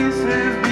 pieces.